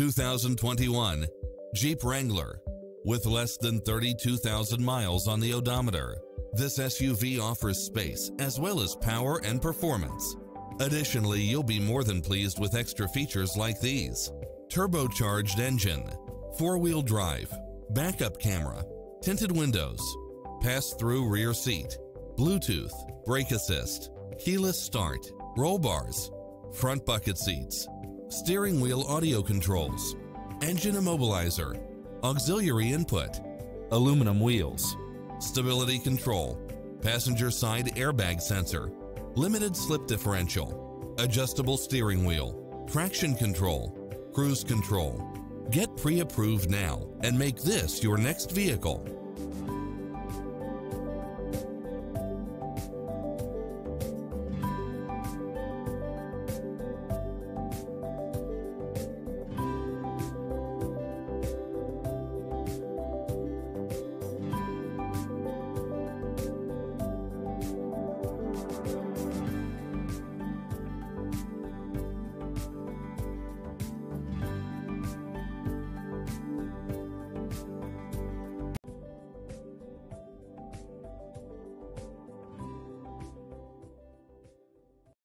2021 Jeep Wrangler. With less than 32,000 miles on the odometer, this SUV offers space as well as power and performance. Additionally, you'll be more than pleased with extra features like these. Turbocharged engine, four-wheel drive, backup camera, tinted windows, pass-through rear seat, Bluetooth, brake assist, keyless start, roll bars, front bucket seats, steering wheel audio controls, engine immobilizer, auxiliary input, aluminum wheels, stability control, passenger side airbag sensor, limited slip differential, adjustable steering wheel, traction control, cruise control. Get pre-approved now and make this your next vehicle.